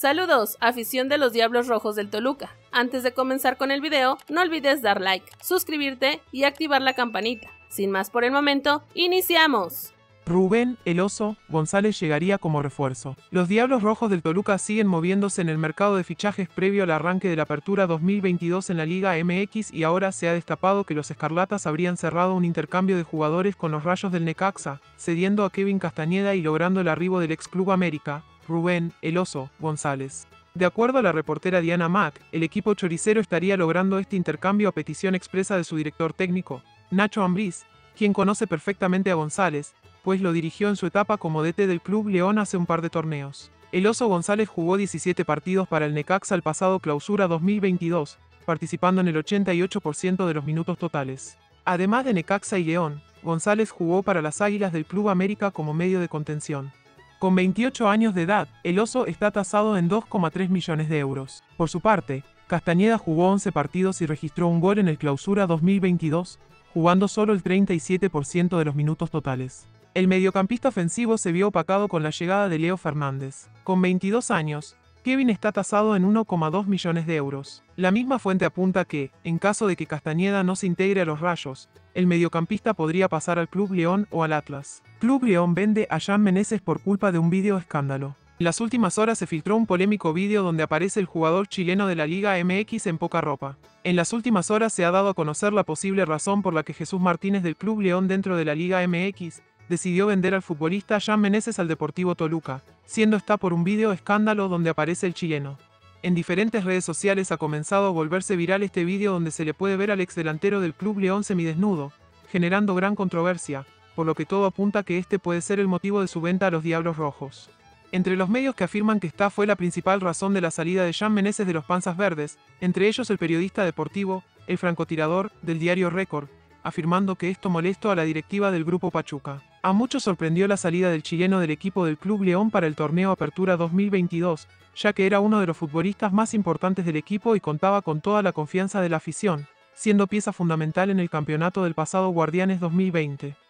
Saludos, afición de los Diablos Rojos del Toluca. Antes de comenzar con el video, no olvides dar like, suscribirte y activar la campanita. Sin más por el momento, iniciamos. Rubén, el oso, González llegaría como refuerzo. Los Diablos Rojos del Toluca siguen moviéndose en el mercado de fichajes previo al arranque de la apertura 2022 en la Liga MX y ahora se ha destapado que los Escarlatas habrían cerrado un intercambio de jugadores con los Rayos del Necaxa, cediendo a Kevin Castañeda y logrando el arribo del ex Club América, Rubén, el oso, González. De acuerdo a la reportera Diana Mack, el equipo choricero estaría logrando este intercambio a petición expresa de su director técnico, Nacho Ambriz, quien conoce perfectamente a González, pues lo dirigió en su etapa como DT del Club León hace un par de torneos. El Oso González jugó 17 partidos para el Necaxa el pasado clausura 2022, participando en el 88% de los minutos totales. Además de Necaxa y León, González jugó para las Águilas del Club América como medio de contención. Con 28 años de edad, el Oso está tasado en 2,3 millones de euros. Por su parte, Castañeda jugó 11 partidos y registró un gol en el clausura 2022, jugando solo el 37% de los minutos totales. El mediocampista ofensivo se vio opacado con la llegada de Leo Fernández. Con 22 años, Kevin está tasado en 1,2 millones de euros. La misma fuente apunta que, en caso de que Castañeda no se integre a los Rayos, el mediocampista podría pasar al Club León o al Atlas. Club León vende a Jan Meneses por culpa de un video escándalo. En las últimas horas se filtró un polémico vídeo donde aparece el jugador chileno de la Liga MX en poca ropa. En las últimas horas se ha dado a conocer la posible razón por la que Jesús Martínez del Club León dentro de la Liga MX decidió vender al futbolista Jan Meneses al Deportivo Toluca, siendo esta por un video escándalo donde aparece el chileno. En diferentes redes sociales ha comenzado a volverse viral este vídeo donde se le puede ver al ex delantero del Club León semidesnudo, generando gran controversia, por lo que todo apunta que este puede ser el motivo de su venta a los Diablos Rojos. Entre los medios que afirman que esta fue la principal razón de la salida de Jan Meneses de los Panzas Verdes, entre ellos el periodista deportivo, el francotirador, del diario Récord, afirmando que esto molestó a la directiva del Grupo Pachuca. A muchos sorprendió la salida del chileno del equipo del Club León para el torneo Apertura 2022, ya que era uno de los futbolistas más importantes del equipo y contaba con toda la confianza de la afición, siendo pieza fundamental en el campeonato del pasado Guardianes 2020.